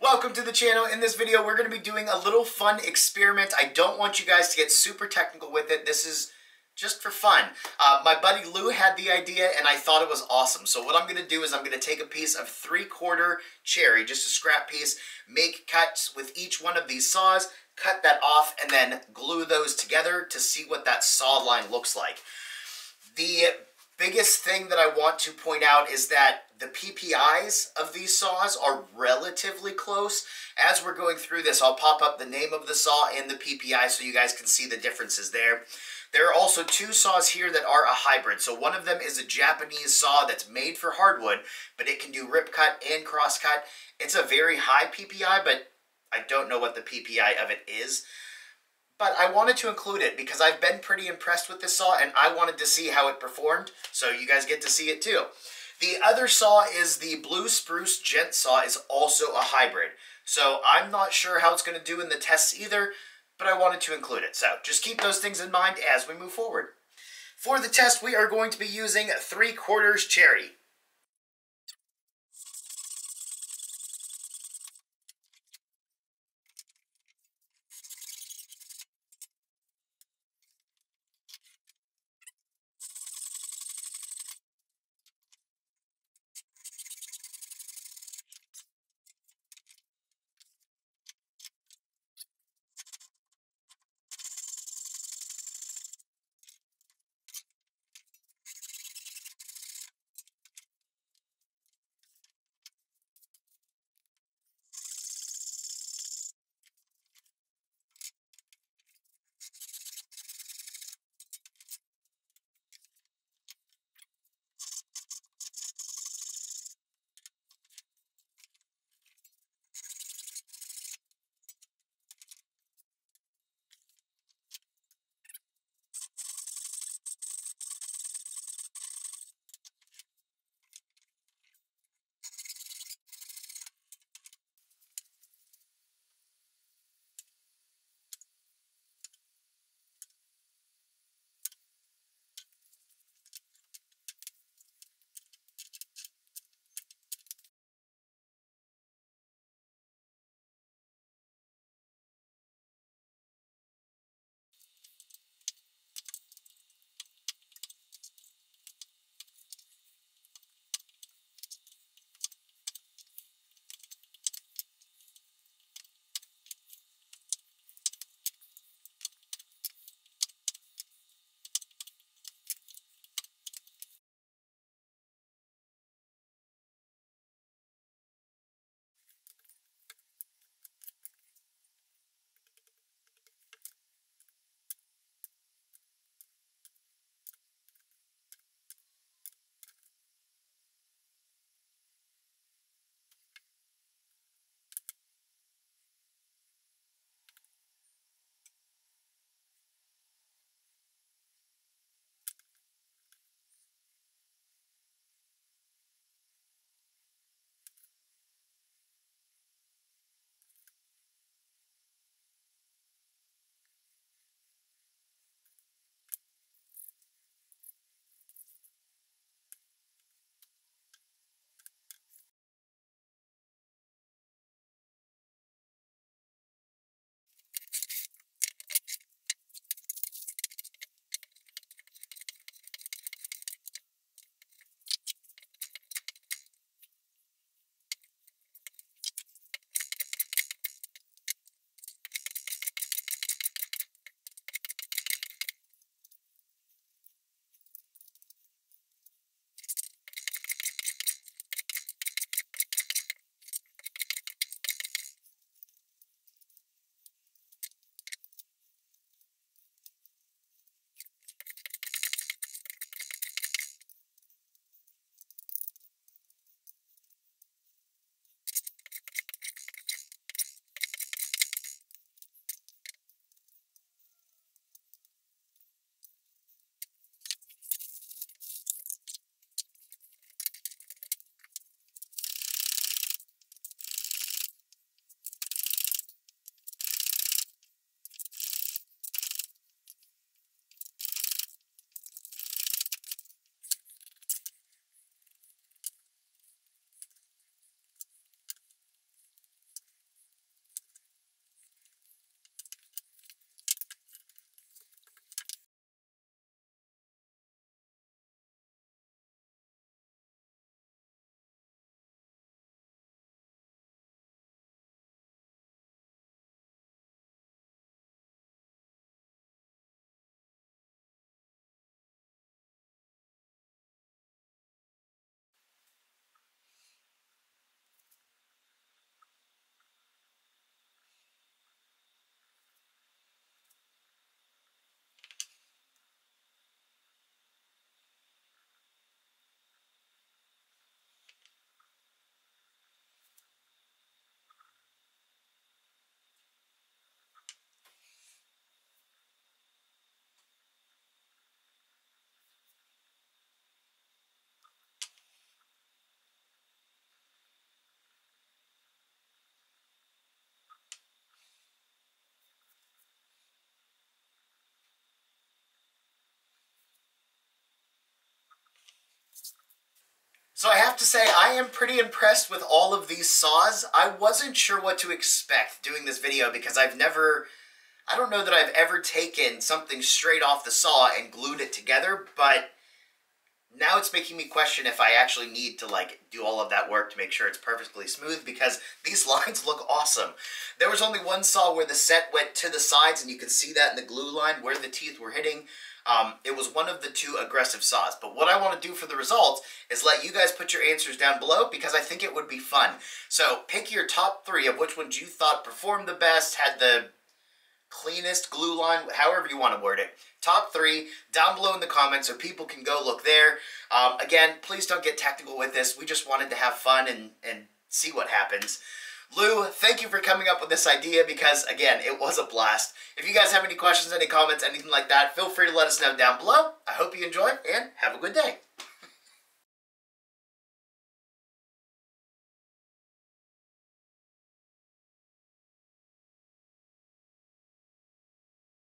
Welcome to the channel. In this video, we're going to be doing a little fun experiment. I don't want you guys to get super technical with it. This is just for fun. Uh, my buddy Lou had the idea and I thought it was awesome. So what I'm going to do is I'm going to take a piece of three quarter cherry, just a scrap piece, make cuts with each one of these saws, cut that off, and then glue those together to see what that saw line looks like. The biggest thing that I want to point out is that the PPIs of these saws are relatively close. As we're going through this, I'll pop up the name of the saw and the PPI so you guys can see the differences there. There are also two saws here that are a hybrid. So one of them is a Japanese saw that's made for hardwood, but it can do rip cut and cross cut. It's a very high PPI, but I don't know what the PPI of it is. But I wanted to include it because I've been pretty impressed with this saw and I wanted to see how it performed, so you guys get to see it too. The other saw is the Blue Spruce Gent Saw is also a hybrid. So I'm not sure how it's going to do in the tests either, but I wanted to include it. So just keep those things in mind as we move forward. For the test, we are going to be using 3 quarters cherry. So I have to say, I am pretty impressed with all of these saws. I wasn't sure what to expect doing this video because I've never, I don't know that I've ever taken something straight off the saw and glued it together, but now it's making me question if I actually need to like do all of that work to make sure it's perfectly smooth because these lines look awesome. There was only one saw where the set went to the sides and you could see that in the glue line where the teeth were hitting. Um, it was one of the two aggressive saws. But what I want to do for the results is let you guys put your answers down below because I think it would be fun. So pick your top three of which ones you thought performed the best, had the cleanest glue line, however you want to word it. Top three down below in the comments so people can go look there. Um, again, please don't get technical with this. We just wanted to have fun and, and see what happens. Lou, thank you for coming up with this idea because, again, it was a blast. If you guys have any questions, any comments, anything like that, feel free to let us know down below. I hope you enjoy and have a good day.